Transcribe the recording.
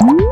you